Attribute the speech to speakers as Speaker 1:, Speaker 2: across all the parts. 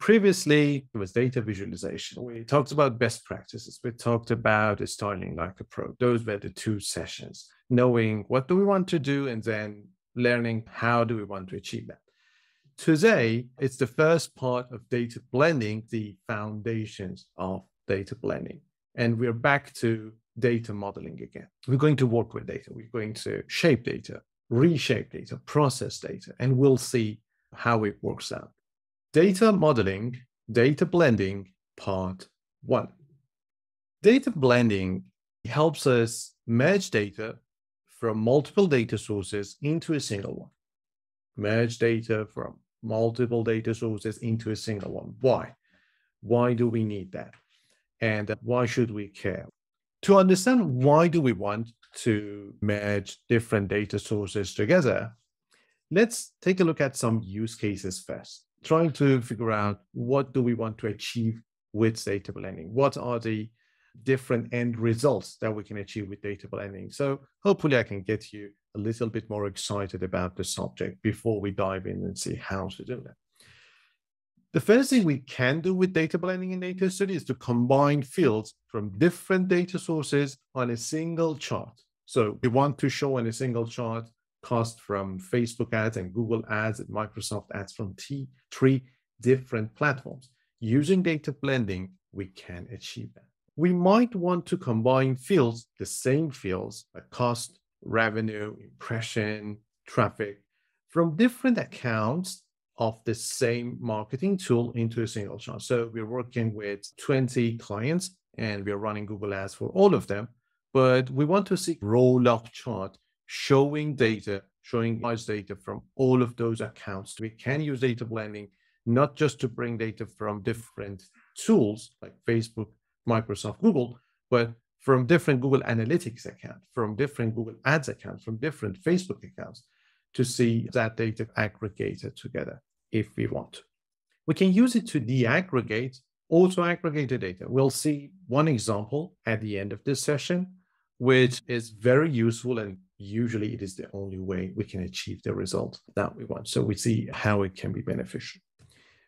Speaker 1: Previously, it was data visualization. We talked about best practices. We talked about styling like a pro. Those were the two sessions, knowing what do we want to do and then learning how do we want to achieve that. Today, it's the first part of data blending, the foundations of data blending. And we're back to data modeling again. We're going to work with data. We're going to shape data, reshape data, process data, and we'll see how it works out. Data modeling, data blending, part one. Data blending helps us merge data from multiple data sources into a single one. Merge data from multiple data sources into a single one. Why? Why do we need that? And why should we care? To understand why do we want to merge different data sources together, let's take a look at some use cases first trying to figure out what do we want to achieve with data blending? What are the different end results that we can achieve with data blending? So hopefully I can get you a little bit more excited about the subject before we dive in and see how to do that. The first thing we can do with data blending in Data Studio is to combine fields from different data sources on a single chart. So we want to show in a single chart cost from Facebook ads and Google ads and Microsoft ads from t- three different platforms. Using data blending, we can achieve that. We might want to combine fields, the same fields, like cost, revenue, impression, traffic, from different accounts of the same marketing tool into a single chart. So we're working with 20 clients and we're running Google Ads for all of them, but we want to see roll up chart showing data, showing large data from all of those accounts. We can use data blending not just to bring data from different tools like Facebook, Microsoft, Google, but from different Google Analytics accounts, from different Google Ads accounts, from different Facebook accounts to see that data aggregated together if we want. We can use it to deaggregate auto aggregated data. We'll see one example at the end of this session, which is very useful and usually it is the only way we can achieve the result that we want. So we see how it can be beneficial.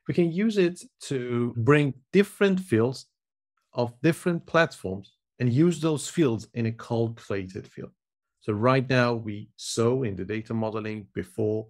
Speaker 1: We can use it to bring different fields of different platforms and use those fields in a calculated field. So right now we saw in the data modeling before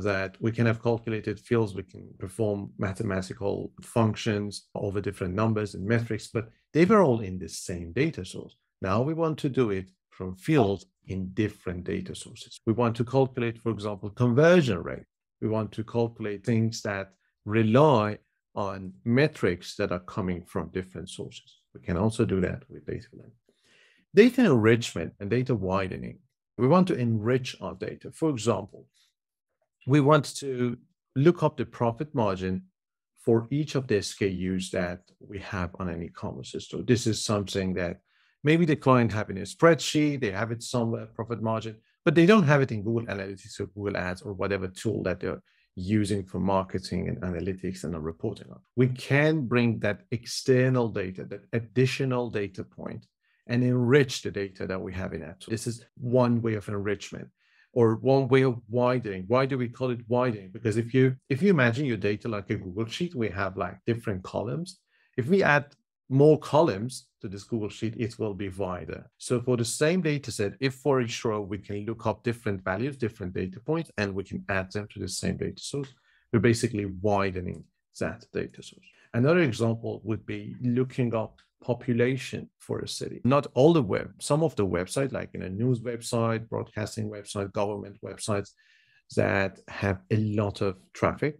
Speaker 1: that we can have calculated fields, we can perform mathematical functions over different numbers and metrics, but they were all in the same data source. Now we want to do it from fields in different data sources. We want to calculate, for example, conversion rate. We want to calculate things that rely on metrics that are coming from different sources. We can also do that with data. Data enrichment and data widening. We want to enrich our data. For example, we want to look up the profit margin for each of the SKUs that we have on an e-commerce store. This is something that Maybe the client have in a spreadsheet, they have it somewhere, profit margin, but they don't have it in Google Analytics or Google Ads or whatever tool that they're using for marketing and analytics and reporting on. We can bring that external data, that additional data point, and enrich the data that we have in that. This is one way of enrichment or one way of widening. Why do we call it widening? Because if you if you imagine your data like a Google Sheet, we have like different columns. If we add more columns to this Google Sheet, it will be wider. So for the same data set, if for each row we can look up different values, different data points, and we can add them to the same data source, we're basically widening that data source. Another example would be looking up population for a city. Not all the web, some of the websites, like in a news website, broadcasting website, government websites that have a lot of traffic,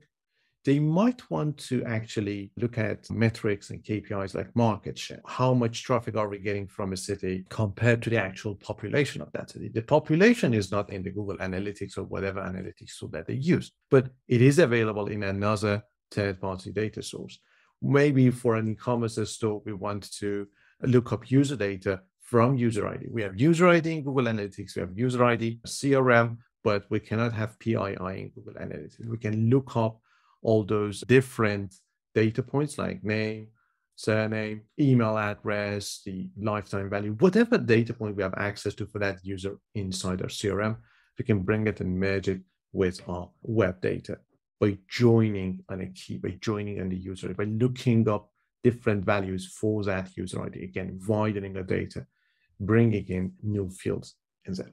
Speaker 1: they might want to actually look at metrics and KPIs like market share. How much traffic are we getting from a city compared to the actual population of that city? The population is not in the Google Analytics or whatever analytics tool that they use, but it is available in another third party data source. Maybe for an e commerce store, we want to look up user data from user ID. We have user ID in Google Analytics, we have user ID, CRM, but we cannot have PII in Google Analytics. We can look up all those different data points like name, surname, email address, the lifetime value, whatever data point we have access to for that user inside our CRM, we can bring it and merge it with our web data. by joining on a key, by joining on the user, by looking up different values for that user ID. Again, widening the data, bringing in new fields in that.